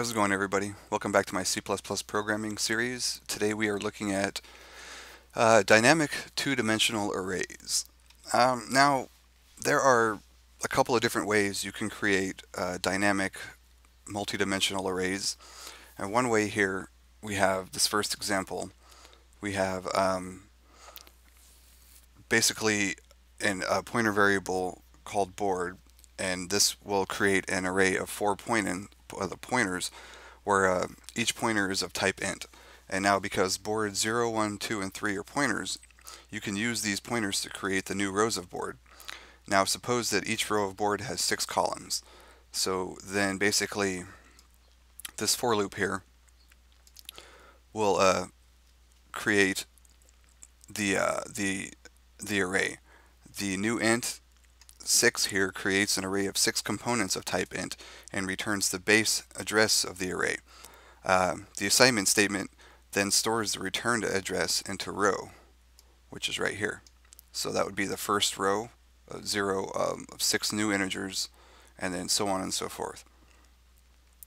How's it going everybody? Welcome back to my C++ programming series. Today we are looking at uh, dynamic two-dimensional arrays. Um, now there are a couple of different ways you can create uh, dynamic multi-dimensional arrays and one way here we have this first example we have um, basically in a pointer variable called board and this will create an array of four pointing uh, the pointers where uh, each pointer is of type int. And now because board 0, 1, 2, and 3 are pointers, you can use these pointers to create the new rows of board. Now suppose that each row of board has six columns. So then basically this for loop here will uh, create the uh, the the array. The new int 6 here creates an array of six components of type int and returns the base address of the array. Uh, the assignment statement then stores the returned address into row, which is right here. So that would be the first row, of zero um, of six new integers, and then so on and so forth.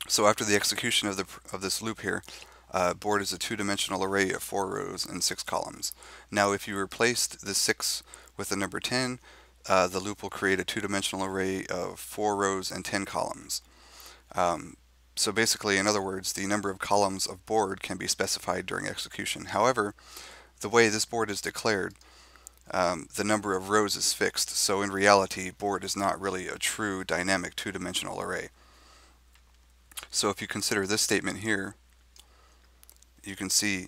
So after the execution of the of this loop here, uh, board is a two-dimensional array of four rows and six columns. Now if you replaced the six with the number 10, uh, the loop will create a two-dimensional array of four rows and 10 columns. Um, so basically, in other words, the number of columns of board can be specified during execution. However, the way this board is declared, um, the number of rows is fixed, so in reality, board is not really a true dynamic two-dimensional array. So if you consider this statement here, you can see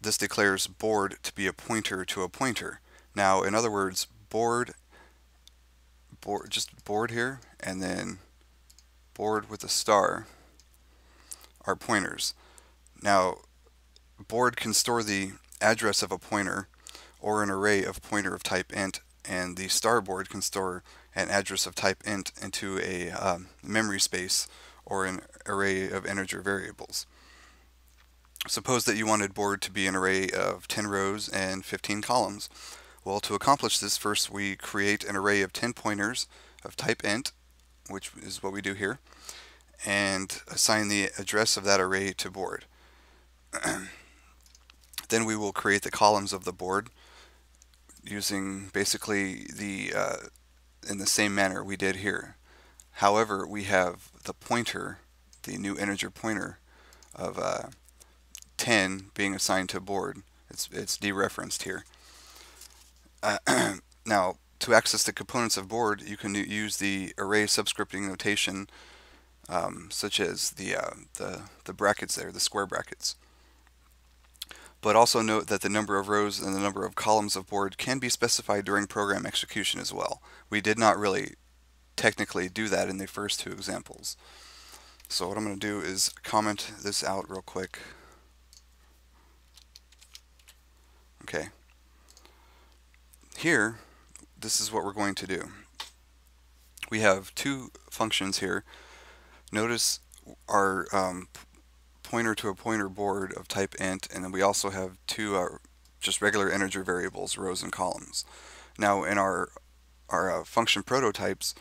this declares board to be a pointer to a pointer. Now, in other words, board board, just board here, and then board with a star are pointers. Now, board can store the address of a pointer or an array of pointer of type int, and the star board can store an address of type int into a um, memory space or an array of integer variables. Suppose that you wanted board to be an array of 10 rows and 15 columns. Well, to accomplish this, first we create an array of 10 pointers of type int, which is what we do here, and assign the address of that array to board. then we will create the columns of the board using basically the uh, in the same manner we did here. However, we have the pointer, the new integer pointer of uh, 10 being assigned to board. It's, it's dereferenced here. Now, to access the components of board, you can use the array subscripting notation, um, such as the, uh, the, the brackets there, the square brackets. But also note that the number of rows and the number of columns of board can be specified during program execution as well. We did not really technically do that in the first two examples. So what I'm going to do is comment this out real quick. Okay here, this is what we're going to do. We have two functions here. Notice our um, pointer to a pointer board of type int, and then we also have two uh, just regular integer variables, rows and columns. Now in our our uh, function prototypes,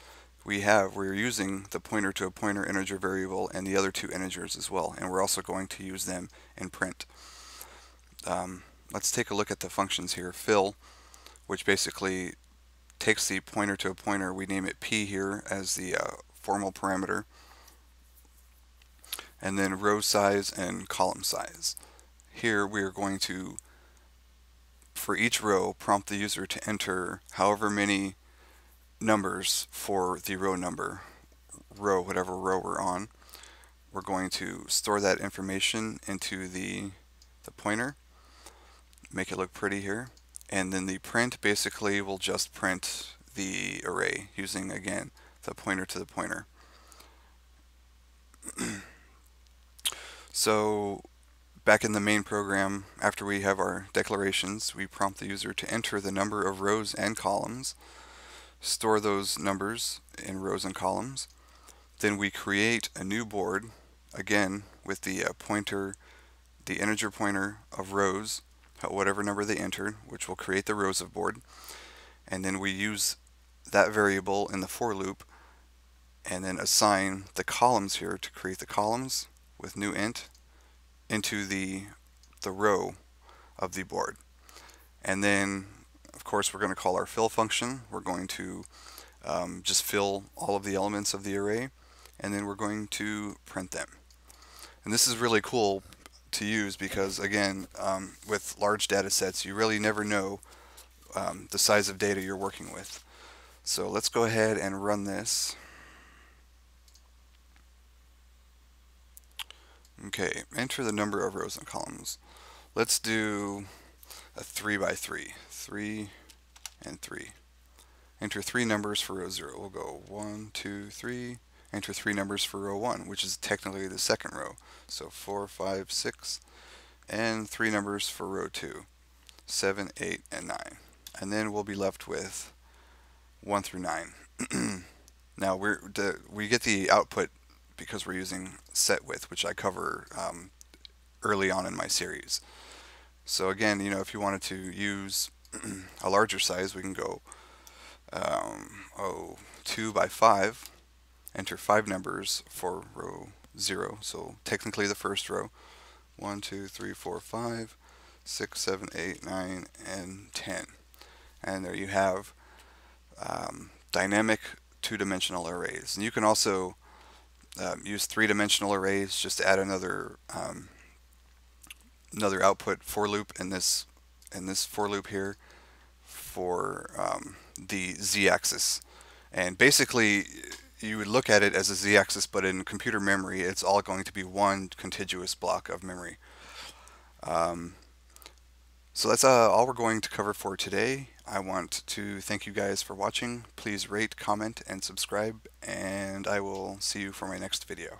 we have we're using the pointer to a pointer integer variable and the other two integers as well, and we're also going to use them in print. Um, let's take a look at the functions here. Fill which basically takes the pointer to a pointer. We name it p here as the uh, formal parameter. And then row size and column size. Here we are going to, for each row, prompt the user to enter however many numbers for the row number, row, whatever row we're on. We're going to store that information into the, the pointer, make it look pretty here and then the print basically will just print the array using again the pointer to the pointer. so back in the main program after we have our declarations we prompt the user to enter the number of rows and columns store those numbers in rows and columns then we create a new board again with the uh, pointer the integer pointer of rows whatever number they entered, which will create the rows of board. And then we use that variable in the for loop and then assign the columns here to create the columns with new int into the the row of the board. And then, of course, we're going to call our fill function. We're going to um, just fill all of the elements of the array, and then we're going to print them. And this is really cool to use because, again, um, with large data sets, you really never know um, the size of data you're working with. So let's go ahead and run this. Okay, enter the number of rows and columns. Let's do a 3 by 3. 3 and 3. Enter three numbers for row 0. We'll go 1, 2, 3. Enter three numbers for row 1, which is technically the second row. So 4, 5, 6. And three numbers for row 2. 7, 8, and 9. And then we'll be left with 1 through 9. now we're we get the output because we're using set width, which I cover um, early on in my series. So again, you know, if you wanted to use a larger size, we can go um, oh, 2 by 5, enter 5 numbers for row 0, so technically the first row. 1, 2, 3, 4, 5, 6, 7, 8, 9, and 10. And there you have um, dynamic two-dimensional arrays. And you can also um, use three-dimensional arrays, just add another um, another output for loop in this in this for loop here for um, the z-axis and basically you would look at it as a z-axis but in computer memory it's all going to be one contiguous block of memory. Um, so that's uh, all we're going to cover for today. I want to thank you guys for watching. Please rate comment and subscribe and I will see you for my next video